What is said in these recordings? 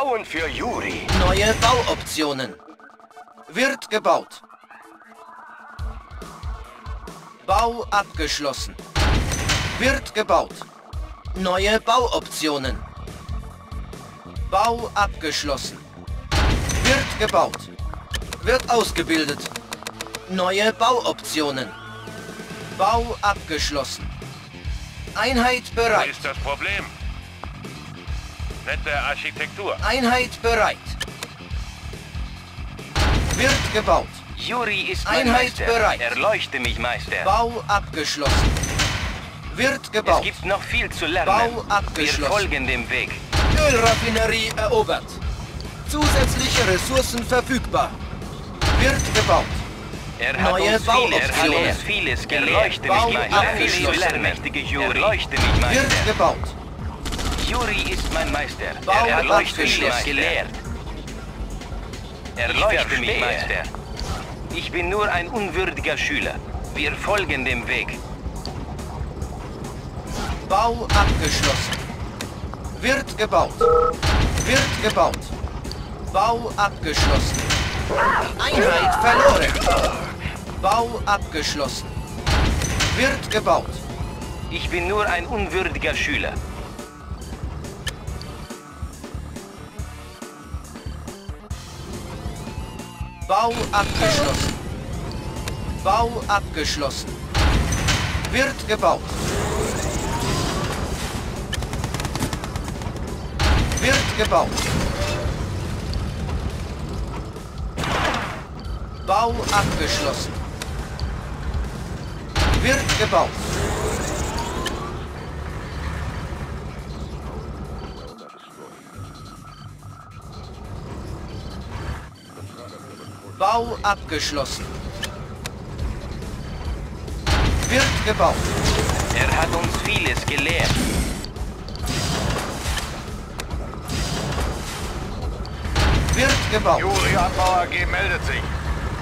bauen für Juri. Neue Bauoptionen. Wird gebaut. Bau abgeschlossen. Wird gebaut. Neue Bauoptionen. Bau abgeschlossen. Wird gebaut. Wird ausgebildet. Neue Bauoptionen. Bau abgeschlossen. Einheit Wo bereit. ist das Problem? Nette Architektur. Einheit bereit. Wird gebaut. Juri ist mein Einheit Meister. bereit. Erleuchte mich, Meister. Bau abgeschlossen. Wird Es gebaut. gibt noch viel zu lernen. Bau Wir abgeschlossen. folgen dem Weg. Ölraffinerie erobert. Zusätzliche Ressourcen verfügbar. Wird gebaut. Er hat Neue uns viel, er hat Bauoptionen. uns vieles gelehrt. Erleuchte Bau mich, Meister. Erleuchte mich, Wird Meister. gebaut. Juri ist mein Meister. Bau er abgeschlossen. vieles gelehrt. Erleuchte mich. Meister. Ich bin nur ein unwürdiger Schüler. Wir folgen dem Weg. Bau abgeschlossen. Wird gebaut. Wird gebaut. Bau abgeschlossen. Einheit verloren. Bau abgeschlossen. Wird gebaut. Ich bin nur ein unwürdiger Schüler. Bau abgeschlossen. Bau abgeschlossen. Wird gebaut. Wird gebaut. Bau abgeschlossen. Wird gebaut. Bau abgeschlossen. Wird gebaut. Er hat uns vieles gelehrt. Wird gebaut. Juri Abbau AG meldet sich.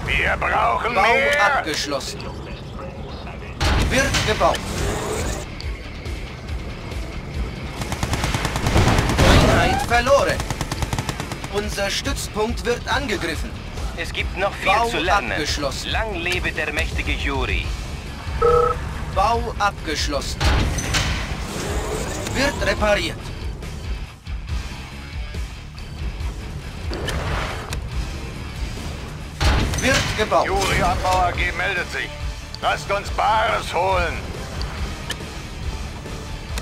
Wir brauchen Bau mehr. abgeschlossen. Wird gebaut. Einheit verloren. Unser Stützpunkt wird angegriffen. Es gibt noch viel Bau zu lernen. abgeschlossen. Lang lebe der mächtige Juri. Bau abgeschlossen. Wird repariert. Wird gebaut. Juri Abbau AG meldet sich. Lasst uns Bares holen.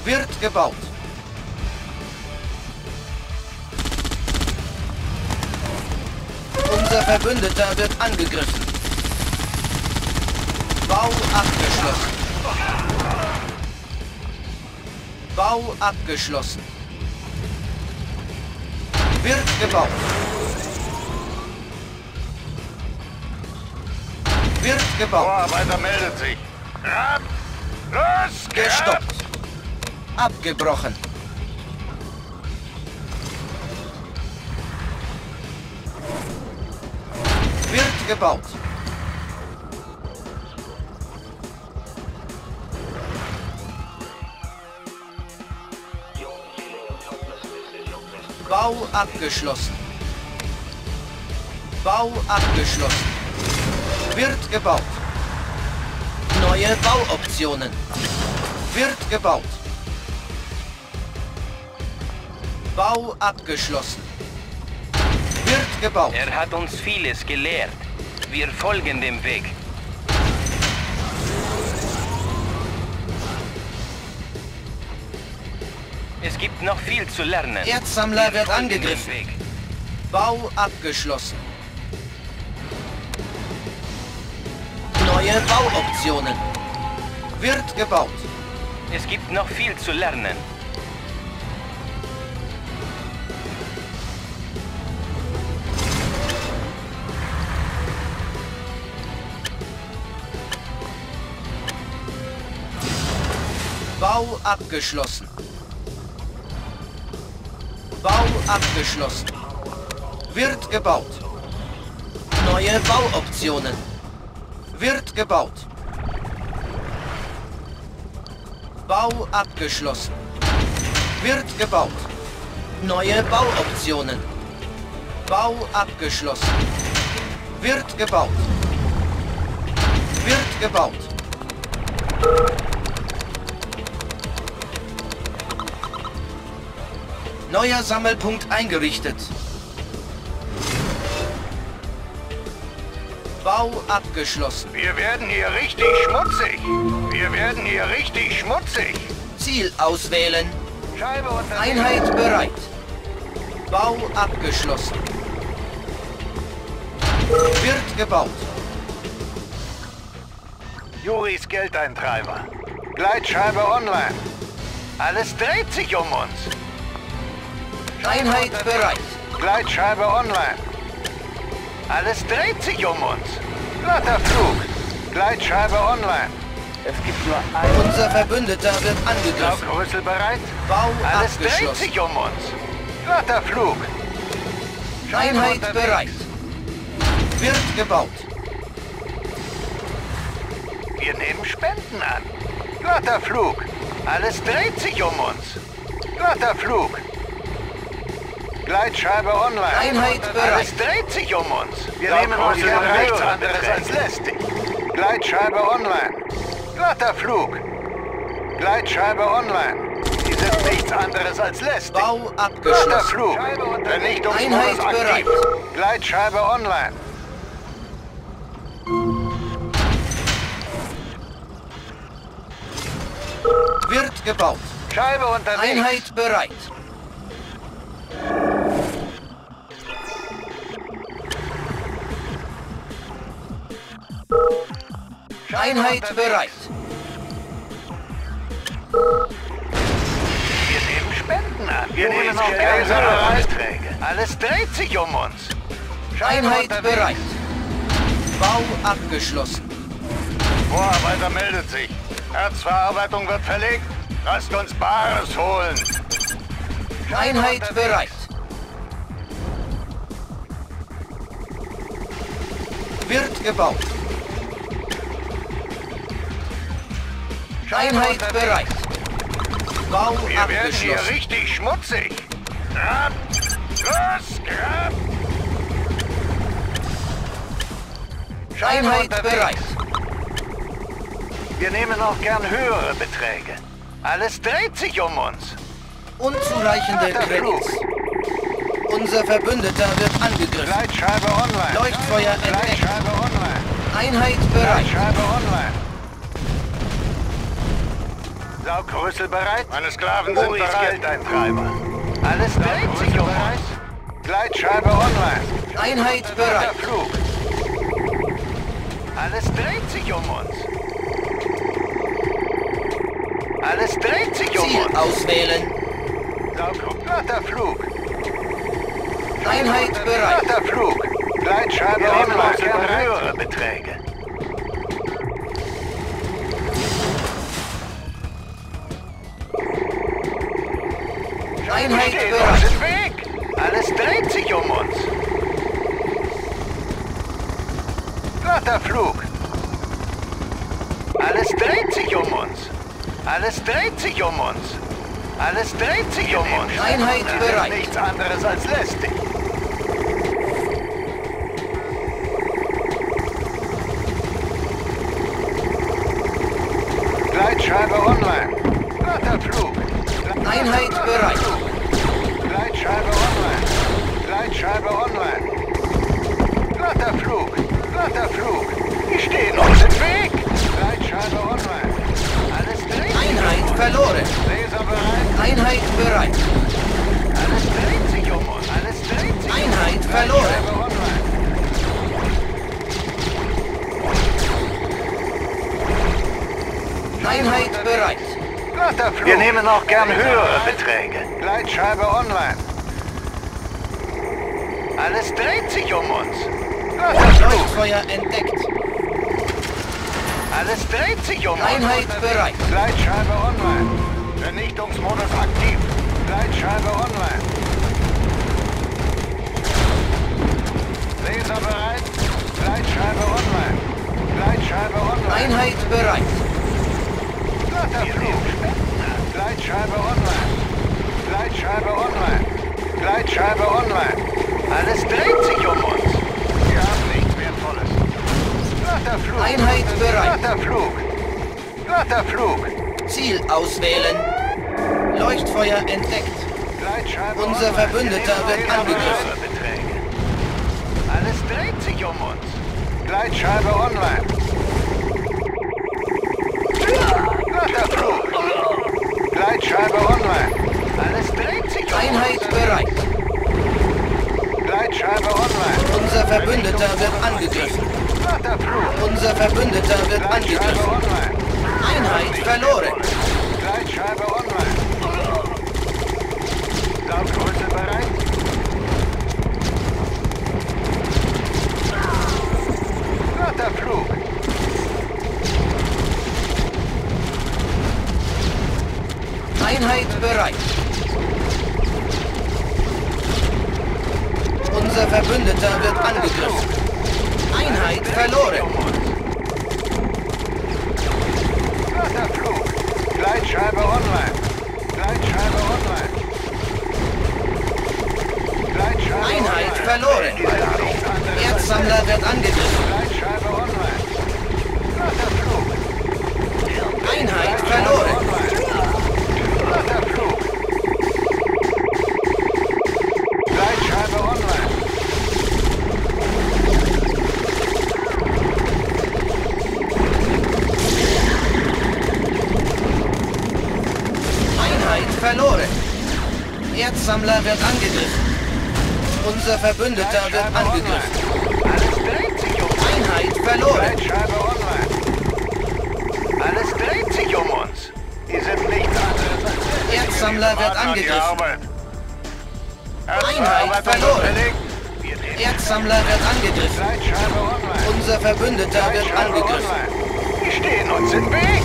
Wird gebaut. Unser Verbündeter wird angegriffen. Bau abgeschlossen. Bau abgeschlossen. Wird gebaut. Wird gebaut. Vorarbeiter meldet sich. Grab. Los. Gestoppt. Abgebrochen. Gebaut. Bau abgeschlossen. Bau abgeschlossen. Wird gebaut. Neue Bauoptionen. Wird gebaut. Bau abgeschlossen. Wird gebaut. Er hat uns vieles gelehrt. Wir folgen dem Weg. Es gibt noch viel zu lernen. Erzsammler Wir wird angegriffen. Bau abgeschlossen. Neue Bauoptionen. Wird gebaut. Es gibt noch viel zu lernen. Bau abgeschlossen. Bau abgeschlossen. Wird gebaut. Neue Bauoptionen. Wird gebaut. Bau abgeschlossen. Wird gebaut. Neue Bauoptionen. Bau abgeschlossen. Wird gebaut. Wird gebaut. Neuer Sammelpunkt eingerichtet. Bau abgeschlossen. Wir werden hier richtig schmutzig. Wir werden hier richtig schmutzig. Ziel auswählen. Scheibe unter Einheit bereit. Bau abgeschlossen. Wird gebaut. Juris Geldeintreiber. Gleitscheibe online. Alles dreht sich um uns. Einheit bereit. Gleitscheibe online. Alles dreht sich um uns. Glatter Flug. Gleitscheibe online. Es gibt nur ein Unser Verbündeter wird angegriffen. Saugrüssel bereit. Bau Alles dreht sich um uns. Glatter Flug. Scheibe Einheit unterwegs. bereit. Wird gebaut. Wir nehmen Spenden an. Glatter Flug. Alles dreht sich um uns. Glatter Flug. Gleitscheibe online. Einheit bereit. Alles dreht sich um uns. Wir Laut nehmen uns höhere nichts anderes als lästig. Gleitscheibe online. Glatter Flug. Gleitscheibe online. Die sind nichts anderes als lästig. Bau Glatter abgeschlossen. Flug. Vernichtungsmodus Einheit aktiv. bereit. Gleitscheibe online. Wird gebaut. Scheibe unterwegs. Einheit bereit. Einheit bereit. Wir nehmen Spenden an. Wir nehmen auch Geld Geld höhere Beiträge. Alles dreht sich um uns. Einheit unterwegs. bereit. Bau abgeschlossen. Vorarbeiter meldet sich. Erzverarbeitung wird verlegt. Lasst uns Bares holen. Einheit unterwegs. bereit. Wird gebaut. Einheit bereit. Bau Wir werden hier richtig schmutzig. Grab. Los, grab. Einheit bereit. Wir nehmen auch gern höhere Beträge. Alles dreht sich um uns. Unzureichende. Credits. Unser Verbündeter wird angegriffen. Gleitscheibe online. Leuchtfeuer entdeckt. Gleitscheibe online. Einheit bereit. Gleitscheibe online. Saugrüssel bereit? Meine Sklaven sind Uri ist bereit. Geldeintreiber. Alles dreht sich um uns. Gleitscheibe online. Einheit bereit. Flug. Alles dreht sich um uns. Alles dreht sich um Ziel uns. auswählen. Saugrüssel. Glatter Flug. Einheit bereit. Flug. Gleitscheibe online. höhere Beträge. Einheit bereit. im Weg. Alles dreht sich um uns. Glatter Flug. Alles dreht sich um uns. Alles dreht sich um uns. Alles dreht sich um uns. Einheit sind bereit. Nichts anderes als lästig. Gleitscheibe online. Glatter Flug. Einheit bereit. Gleitscheibe online. Gleitscheibe online. Glatter Flug. Glatter Flug. Die stehen uns im Weg. Gleitscheibe online. Alles dreht sich Einheit verloren. Laser bereit. Einheit bereit. Alles dreht sich um uns. Alles dreht sich Einheit um verloren. Einheit bereit. Wir nehmen auch gern höhere Beträge. Gleitscheibe online. Alles dreht sich um uns. Leuchtfeuer entdeckt. Alles dreht sich um uns. Einheit bereit. Gleitscheibe online. Vernichtungsmodus aktiv. Gleitscheibe online. Laser bereit. Gleitscheibe online. Gleitscheibe online. Einheit bereit. Glatter Flug. Gleitscheibe online. Gleitscheibe online. Gleitscheibe online. Alles dreht sich um uns. Glatter Flug. Einheit bereit. Glatter Flug. Glatter Flug. Ziel auswählen. Leuchtfeuer entdeckt. Unser. Verbündeter wird angegriffen. Alles dreht sich um uns. Gleitscheibe online. Glatter Flug. Gleitscheibe online. Alles dreht sich um Einheit uns. bereit. Gleitscheibe online. Unser Verbündeter wird angegriffen. Unser Verbündeter wird angegriffen. Einheit verloren. Gleitscheibe online. Laufgröße bereit. Glatter Flug. Einheit bereit. Unser Verbündeter wird angegriffen. Einheit verloren. Gleitscheibe online. Gleitscheibe online. Gleitscheibe Einheit online. verloren. Erdsammler wird angegriffen. Gleitscheibe online. Glatter Flug. Einheit verloren. Erdsammler wird angegriffen. Unser Verbündeter wird angegriffen. online. Alles dreht sich um uns. Einheit verloren. Alles dreht sich um uns. Die sind als Erdsammler wird angegriffen. Einheit verloren. Wir Erdsammler wird angegriffen. Unser Verbündeter wird angegriffen. Die stehen uns im Weg.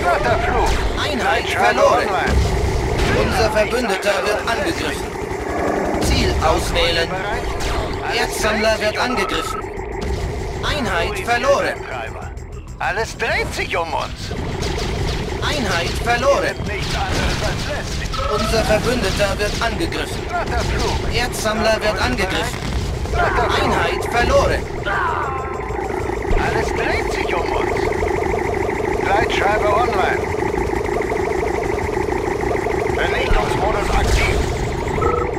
Glatter Flug. Einheit verloren. Unser Verbündeter wird angegriffen. Ziel auswählen. Bereit? Erdsammler wird angegriffen. Einheit verloren. Alles dreht sich um uns. Einheit verloren. Unser Verbündeter wird angegriffen. Erdsammler wird angegriffen. Einheit verloren. Alles dreht sich um uns. Gleitscheibe online. Vernichtungsmodus aktiv.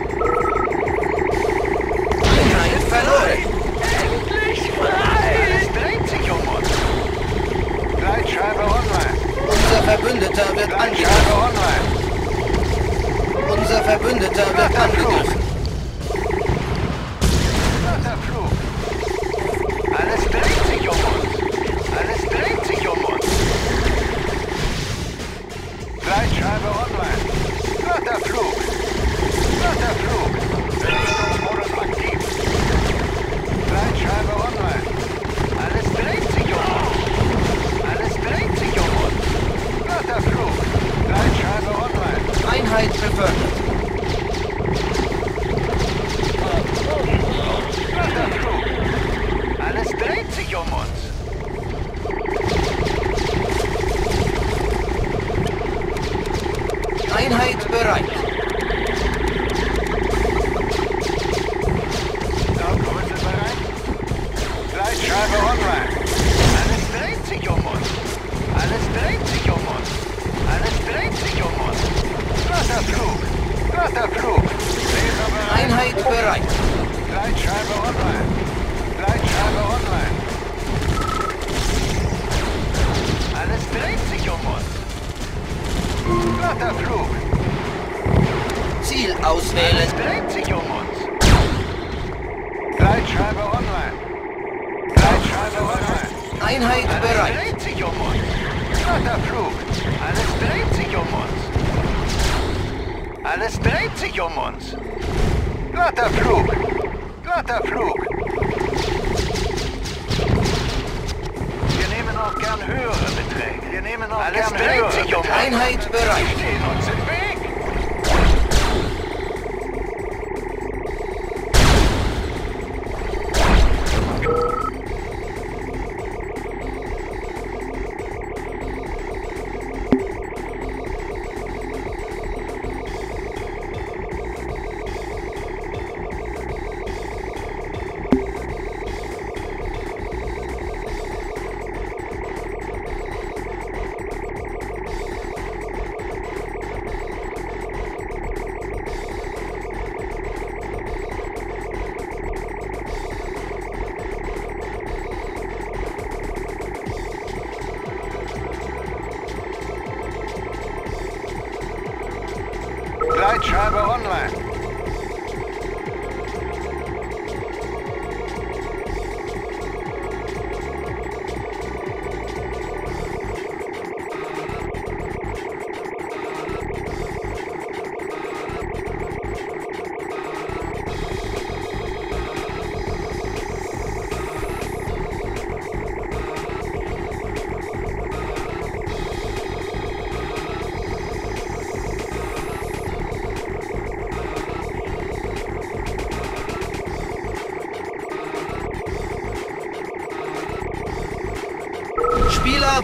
Glatter Flug. Ziel auswählen. dreht sich um uns. Gleitscheibe online. Gleitscheibe online. Einheit Alles bereit. dreht sich um uns. Glatter Flug. Alles dreht sich um uns. Alles dreht sich um uns. Glatter Flug. Glatter Flug. Einheit bereit.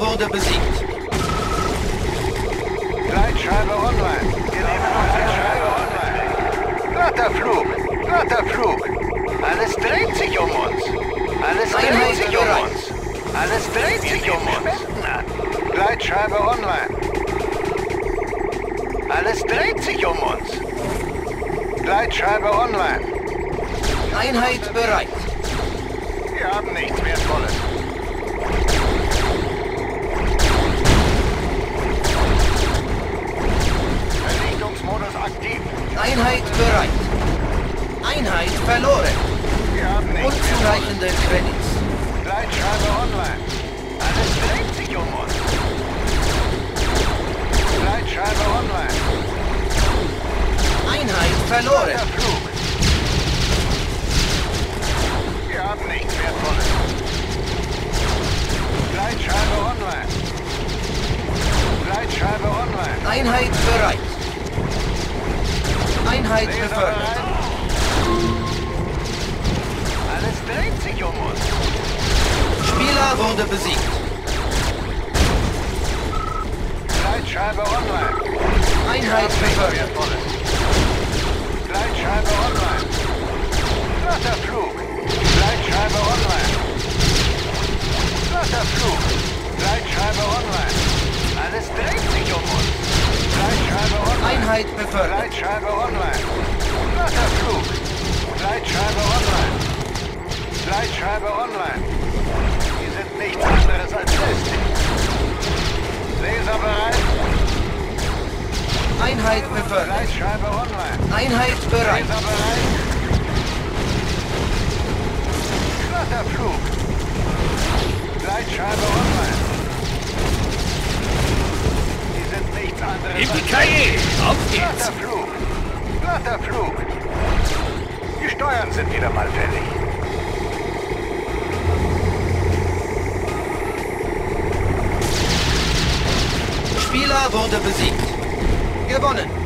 Wurde besiegt. Gleitscheibe online. Wir nehmen Scheibe online. Glatter Flug. Glatter Flug. Alles dreht sich um uns. Alles dreht sich um uns. Alles dreht sich um uns. Gleitscheibe online. Alles dreht sich um uns. Gleitscheibe online. Einheit bereit. Wir haben nichts Wertvolles. Einheit bereit. Einheit verloren. Unzureichende Credits. Gleitscheibe online. Alles dreht sich um uns. Gleitscheibe online. Einheit verloren. Yippie-ki-yay! Auf geht's! glatter Flug. Glatter Flug. Die Steuern sind wieder mal fällig. Spieler wurde besiegt. Gewonnen.